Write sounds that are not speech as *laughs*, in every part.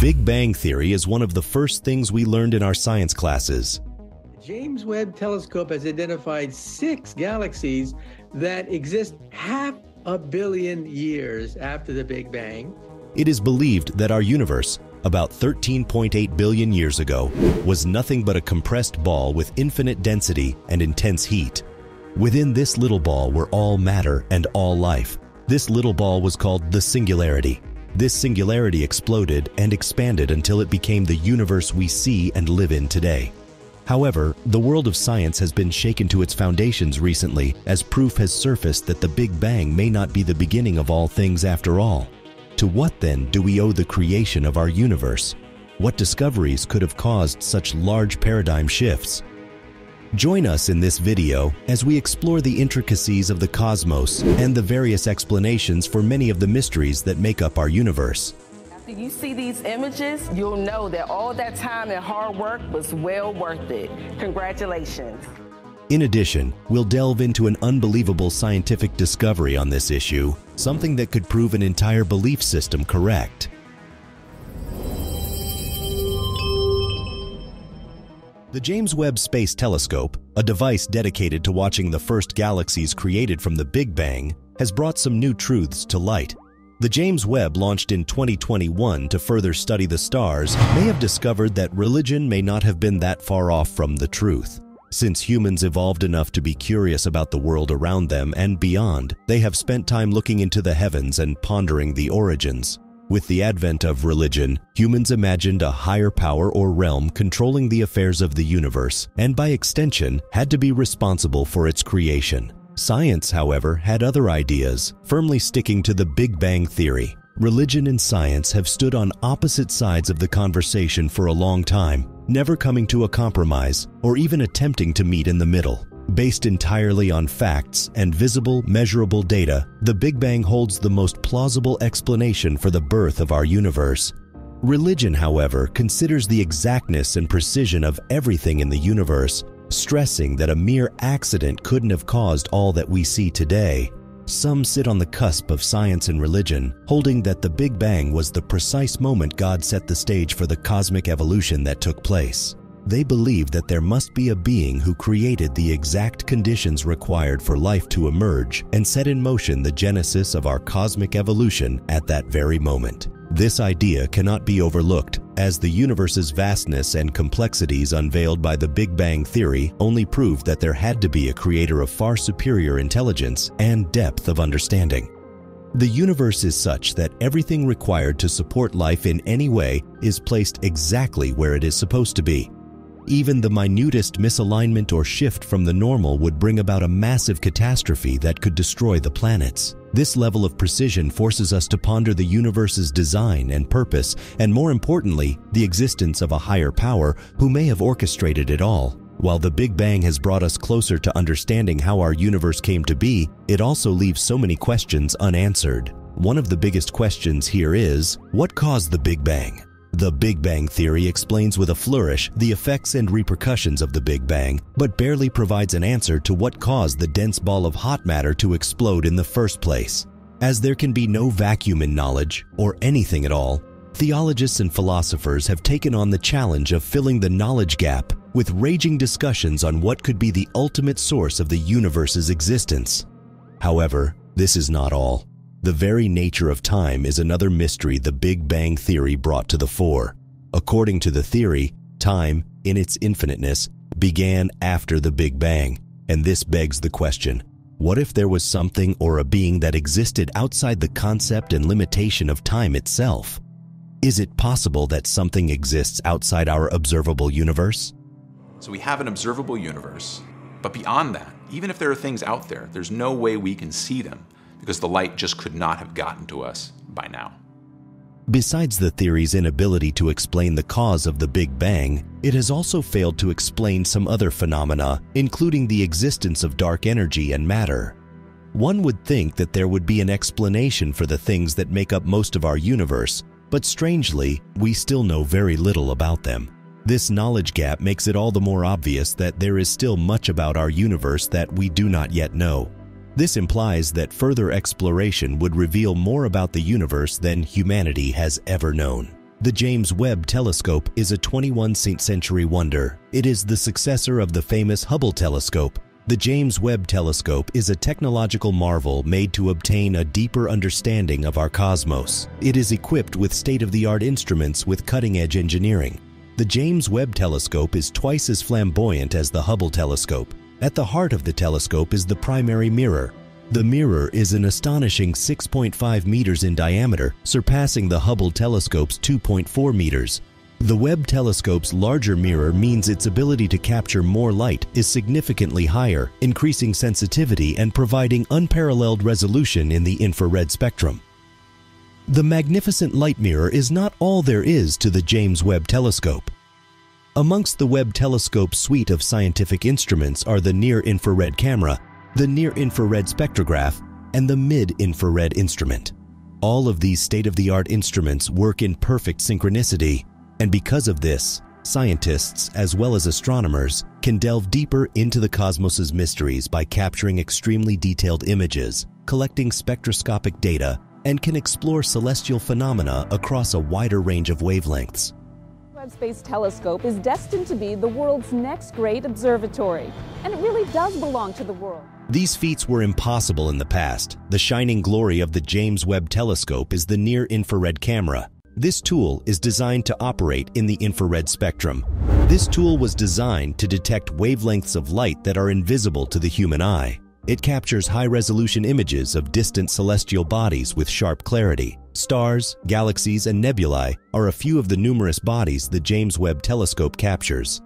Big Bang Theory is one of the first things we learned in our science classes. James Webb Telescope has identified six galaxies that exist half a billion years after the Big Bang. It is believed that our universe, about 13.8 billion years ago, was nothing but a compressed ball with infinite density and intense heat. Within this little ball were all matter and all life. This little ball was called the singularity. This singularity exploded and expanded until it became the universe we see and live in today. However, the world of science has been shaken to its foundations recently as proof has surfaced that the Big Bang may not be the beginning of all things after all. To what then do we owe the creation of our universe? What discoveries could have caused such large paradigm shifts? Join us in this video as we explore the intricacies of the cosmos and the various explanations for many of the mysteries that make up our universe. After you see these images, you'll know that all that time and hard work was well worth it. Congratulations. In addition, we'll delve into an unbelievable scientific discovery on this issue, something that could prove an entire belief system correct. The James Webb Space Telescope, a device dedicated to watching the first galaxies created from the Big Bang, has brought some new truths to light. The James Webb, launched in 2021 to further study the stars, may have discovered that religion may not have been that far off from the truth. Since humans evolved enough to be curious about the world around them and beyond, they have spent time looking into the heavens and pondering the origins. With the advent of religion, humans imagined a higher power or realm controlling the affairs of the universe, and by extension, had to be responsible for its creation. Science, however, had other ideas, firmly sticking to the Big Bang Theory. Religion and science have stood on opposite sides of the conversation for a long time, never coming to a compromise or even attempting to meet in the middle. Based entirely on facts and visible, measurable data, the Big Bang holds the most plausible explanation for the birth of our universe. Religion, however, considers the exactness and precision of everything in the universe, stressing that a mere accident couldn't have caused all that we see today. Some sit on the cusp of science and religion, holding that the Big Bang was the precise moment God set the stage for the cosmic evolution that took place. They believe that there must be a being who created the exact conditions required for life to emerge and set in motion the genesis of our cosmic evolution at that very moment. This idea cannot be overlooked, as the universe's vastness and complexities unveiled by the Big Bang Theory only prove that there had to be a creator of far superior intelligence and depth of understanding. The universe is such that everything required to support life in any way is placed exactly where it is supposed to be. Even the minutest misalignment or shift from the normal would bring about a massive catastrophe that could destroy the planets. This level of precision forces us to ponder the universe's design and purpose, and more importantly, the existence of a higher power who may have orchestrated it all. While the Big Bang has brought us closer to understanding how our universe came to be, it also leaves so many questions unanswered. One of the biggest questions here is, what caused the Big Bang? The Big Bang Theory explains with a flourish the effects and repercussions of the Big Bang, but barely provides an answer to what caused the dense ball of hot matter to explode in the first place. As there can be no vacuum in knowledge, or anything at all, theologists and philosophers have taken on the challenge of filling the knowledge gap with raging discussions on what could be the ultimate source of the universe's existence. However, this is not all. The very nature of time is another mystery the Big Bang Theory brought to the fore. According to the theory, time, in its infiniteness, began after the Big Bang, and this begs the question, what if there was something or a being that existed outside the concept and limitation of time itself? Is it possible that something exists outside our observable universe? So we have an observable universe, but beyond that, even if there are things out there, there's no way we can see them because the light just could not have gotten to us by now. Besides the theory's inability to explain the cause of the Big Bang, it has also failed to explain some other phenomena, including the existence of dark energy and matter. One would think that there would be an explanation for the things that make up most of our universe, but strangely, we still know very little about them. This knowledge gap makes it all the more obvious that there is still much about our universe that we do not yet know. This implies that further exploration would reveal more about the universe than humanity has ever known. The James Webb Telescope is a 21st century wonder. It is the successor of the famous Hubble telescope. The James Webb Telescope is a technological marvel made to obtain a deeper understanding of our cosmos. It is equipped with state-of-the-art instruments with cutting-edge engineering. The James Webb Telescope is twice as flamboyant as the Hubble telescope. At the heart of the telescope is the primary mirror, the mirror is an astonishing 6.5 meters in diameter, surpassing the Hubble telescope's 2.4 meters. The Webb telescope's larger mirror means its ability to capture more light is significantly higher, increasing sensitivity and providing unparalleled resolution in the infrared spectrum. The magnificent light mirror is not all there is to the James Webb telescope. Amongst the Webb Telescope suite of scientific instruments are the near-infrared camera, the near-infrared spectrograph, and the mid-infrared instrument. All of these state-of-the-art instruments work in perfect synchronicity, and because of this, scientists as well as astronomers can delve deeper into the cosmos's mysteries by capturing extremely detailed images, collecting spectroscopic data, and can explore celestial phenomena across a wider range of wavelengths. Webb Space Telescope is destined to be the world's next great observatory, and it really does belong to the world. These feats were impossible in the past. The shining glory of the James Webb Telescope is the near-infrared camera. This tool is designed to operate in the infrared spectrum. This tool was designed to detect wavelengths of light that are invisible to the human eye. It captures high-resolution images of distant celestial bodies with sharp clarity. Stars, galaxies, and nebulae are a few of the numerous bodies the James Webb Telescope captures.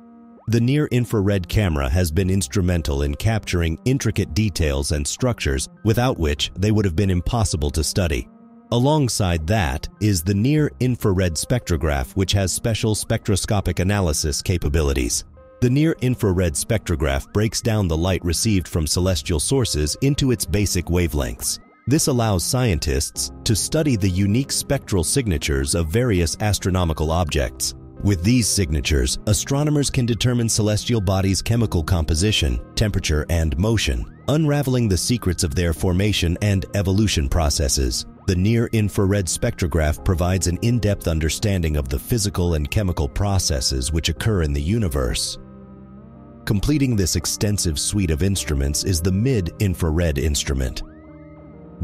The near-infrared camera has been instrumental in capturing intricate details and structures without which they would have been impossible to study. Alongside that is the near-infrared spectrograph which has special spectroscopic analysis capabilities. The near-infrared spectrograph breaks down the light received from celestial sources into its basic wavelengths. This allows scientists to study the unique spectral signatures of various astronomical objects. With these signatures, astronomers can determine celestial bodies' chemical composition, temperature, and motion, unraveling the secrets of their formation and evolution processes. The near-infrared spectrograph provides an in-depth understanding of the physical and chemical processes which occur in the universe. Completing this extensive suite of instruments is the mid-infrared instrument,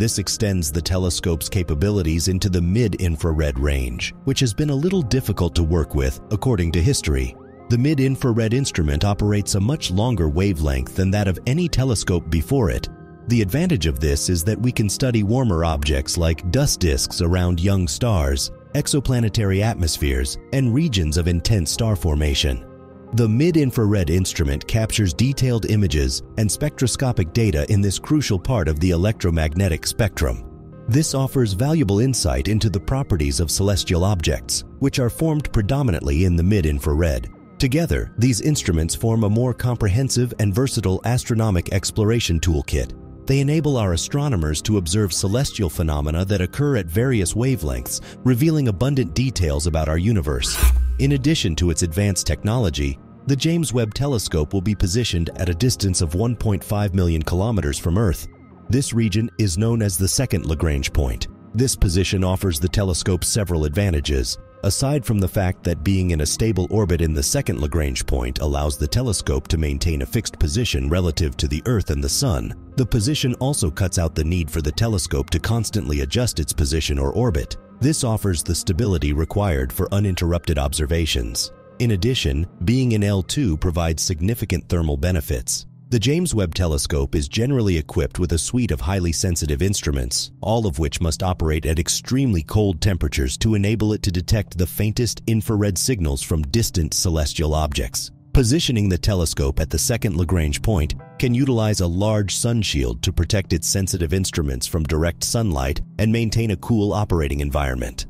this extends the telescope's capabilities into the mid-infrared range, which has been a little difficult to work with according to history. The mid-infrared instrument operates a much longer wavelength than that of any telescope before it. The advantage of this is that we can study warmer objects like dust disks around young stars, exoplanetary atmospheres, and regions of intense star formation. The mid-infrared instrument captures detailed images and spectroscopic data in this crucial part of the electromagnetic spectrum. This offers valuable insight into the properties of celestial objects, which are formed predominantly in the mid-infrared. Together, these instruments form a more comprehensive and versatile astronomic exploration toolkit. They enable our astronomers to observe celestial phenomena that occur at various wavelengths, revealing abundant details about our universe. In addition to its advanced technology, the James Webb Telescope will be positioned at a distance of 1.5 million kilometers from Earth. This region is known as the second Lagrange point. This position offers the telescope several advantages. Aside from the fact that being in a stable orbit in the second Lagrange point allows the telescope to maintain a fixed position relative to the Earth and the Sun, the position also cuts out the need for the telescope to constantly adjust its position or orbit. This offers the stability required for uninterrupted observations. In addition, being in L2 provides significant thermal benefits. The James Webb Telescope is generally equipped with a suite of highly sensitive instruments, all of which must operate at extremely cold temperatures to enable it to detect the faintest infrared signals from distant celestial objects. Positioning the telescope at the second Lagrange point can utilize a large sun shield to protect its sensitive instruments from direct sunlight and maintain a cool operating environment.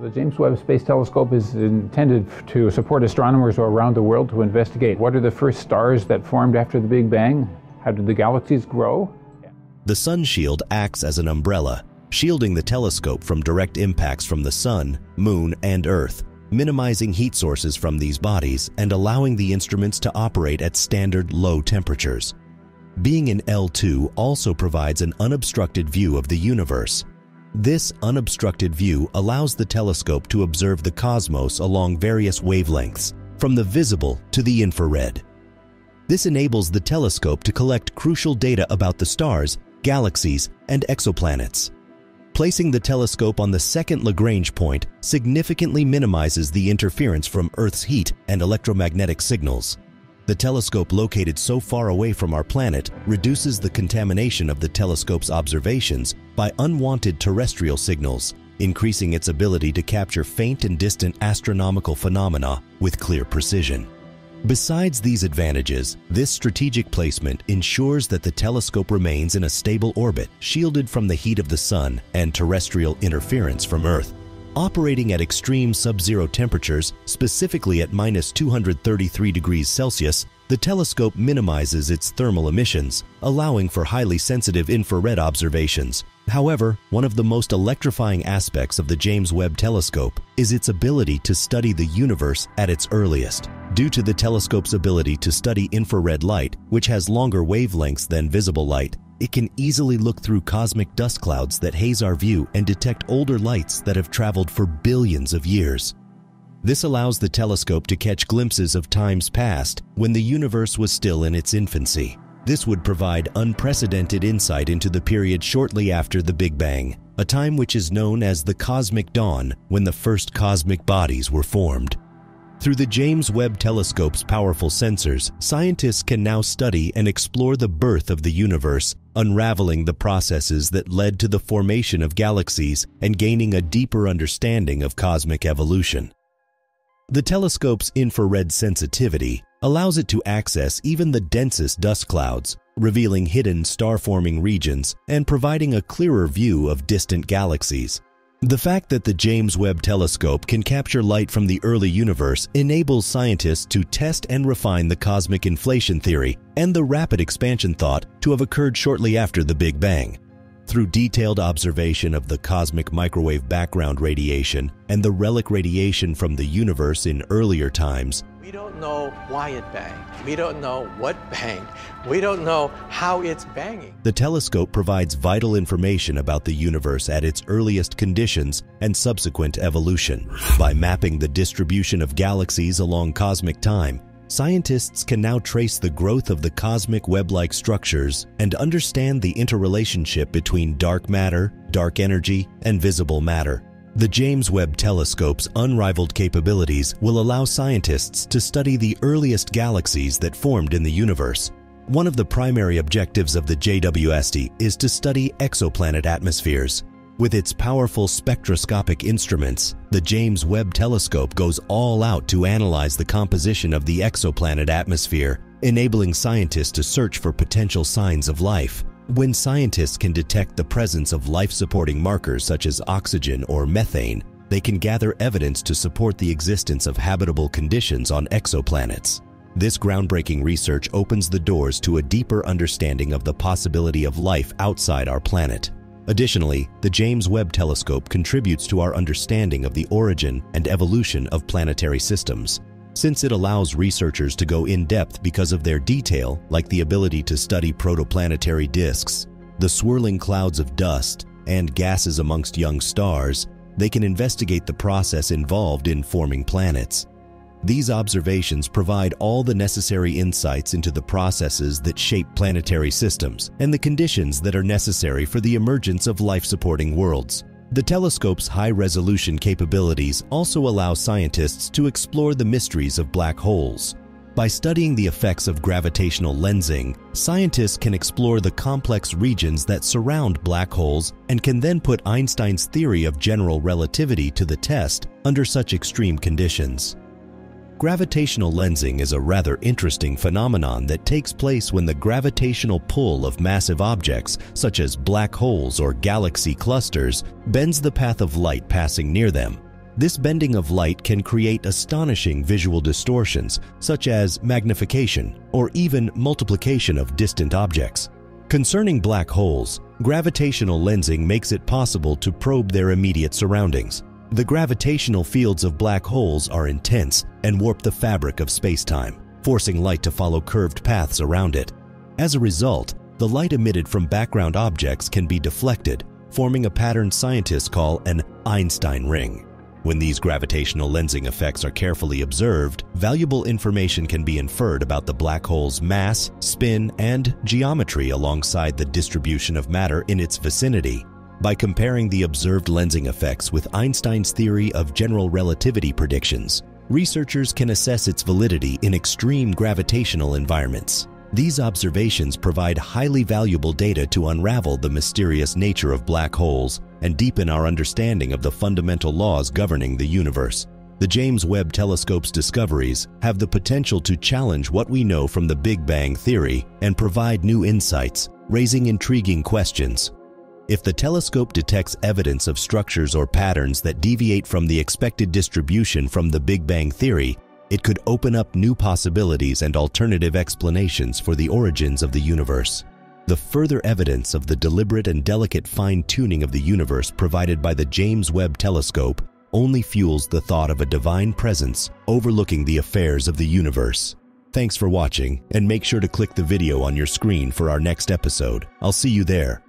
The James Webb Space Telescope is intended to support astronomers around the world to investigate what are the first stars that formed after the Big Bang? How did the galaxies grow? The sun shield acts as an umbrella, shielding the telescope from direct impacts from the sun, moon, and Earth, minimizing heat sources from these bodies and allowing the instruments to operate at standard low temperatures. Being in L2 also provides an unobstructed view of the universe, This unobstructed view allows the telescope to observe the cosmos along various wavelengths, from the visible to the infrared. This enables the telescope to collect crucial data about the stars, galaxies, and exoplanets. Placing the telescope on the second Lagrange point significantly minimizes the interference from Earth's heat and electromagnetic signals. The telescope located so far away from our planet reduces the contamination of the telescope's observations by unwanted terrestrial signals, increasing its ability to capture faint and distant astronomical phenomena with clear precision. Besides these advantages, this strategic placement ensures that the telescope remains in a stable orbit, shielded from the heat of the sun and terrestrial interference from Earth. Operating at extreme sub-zero temperatures, specifically at minus 233 degrees Celsius, the telescope minimizes its thermal emissions, allowing for highly sensitive infrared observations. However, one of the most electrifying aspects of the James Webb Telescope is its ability to study the universe at its earliest. Due to the telescope's ability to study infrared light, which has longer wavelengths than visible light, it can easily look through cosmic dust clouds that haze our view and detect older lights that have traveled for billions of years. This allows the telescope to catch glimpses of times past when the universe was still in its infancy. This would provide unprecedented insight into the period shortly after the Big Bang, a time which is known as the cosmic dawn when the first cosmic bodies were formed. Through the James Webb Telescope's powerful sensors, scientists can now study and explore the birth of the universe, unraveling the processes that led to the formation of galaxies and gaining a deeper understanding of cosmic evolution. The telescope's infrared sensitivity allows it to access even the densest dust clouds, revealing hidden star-forming regions and providing a clearer view of distant galaxies. The fact that the James Webb Telescope can capture light from the early universe enables scientists to test and refine the cosmic inflation theory and the rapid expansion thought to have occurred shortly after the Big Bang. Through detailed observation of the cosmic microwave background radiation and the relic radiation from the universe in earlier times, we don't know why it banged. We don't know what *laughs* banged. We don't know how it's banging. The telescope provides vital information about the universe at its earliest conditions and subsequent evolution. By mapping the distribution of galaxies along cosmic time, scientists can now trace the growth of the cosmic web-like structures and understand the interrelationship between dark matter, dark energy, and visible matter. The James Webb Telescope's unrivaled capabilities will allow scientists to study the earliest galaxies that formed in the universe. One of the primary objectives of the JWST is to study exoplanet atmospheres. With its powerful spectroscopic instruments, the James Webb Telescope goes all out to analyze the composition of the exoplanet atmosphere, enabling scientists to search for potential signs of life. When scientists can detect the presence of life-supporting markers such as oxygen or methane, they can gather evidence to support the existence of habitable conditions on exoplanets. This groundbreaking research opens the doors to a deeper understanding of the possibility of life outside our planet. Additionally, the James Webb Telescope contributes to our understanding of the origin and evolution of planetary systems. Since it allows researchers to go in depth because of their detail, like the ability to study protoplanetary disks, the swirling clouds of dust, and gases amongst young stars, they can investigate the process involved in forming planets. These observations provide all the necessary insights into the processes that shape planetary systems and the conditions that are necessary for the emergence of life-supporting worlds. The telescope's high-resolution capabilities also allow scientists to explore the mysteries of black holes. By studying the effects of gravitational lensing, scientists can explore the complex regions that surround black holes and can then put Einstein's theory of general relativity to the test under such extreme conditions. Gravitational lensing is a rather interesting phenomenon that takes place when the gravitational pull of massive objects, such as black holes or galaxy clusters, bends the path of light passing near them. This bending of light can create astonishing visual distortions, such as magnification or even multiplication of distant objects. Concerning black holes, gravitational lensing makes it possible to probe their immediate surroundings. The gravitational fields of black holes are intense and warp the fabric of spacetime, forcing light to follow curved paths around it. As a result, the light emitted from background objects can be deflected, forming a pattern scientists call an Einstein ring. When these gravitational lensing effects are carefully observed, valuable information can be inferred about the black hole's mass, spin, and geometry alongside the distribution of matter in its vicinity. By comparing the observed lensing effects with Einstein's theory of general relativity predictions, researchers can assess its validity in extreme gravitational environments. These observations provide highly valuable data to unravel the mysterious nature of black holes and deepen our understanding of the fundamental laws governing the universe. The James Webb Telescope's discoveries have the potential to challenge what we know from the Big Bang Theory and provide new insights, raising intriguing questions. If the telescope detects evidence of structures or patterns that deviate from the expected distribution from the Big Bang Theory, it could open up new possibilities and alternative explanations for the origins of the universe. The further evidence of the deliberate and delicate fine-tuning of the universe provided by the James Webb Telescope only fuels the thought of a divine presence overlooking the affairs of the universe. Thanks for watching, and make sure to click the video on your screen for our next episode. I'll see you there.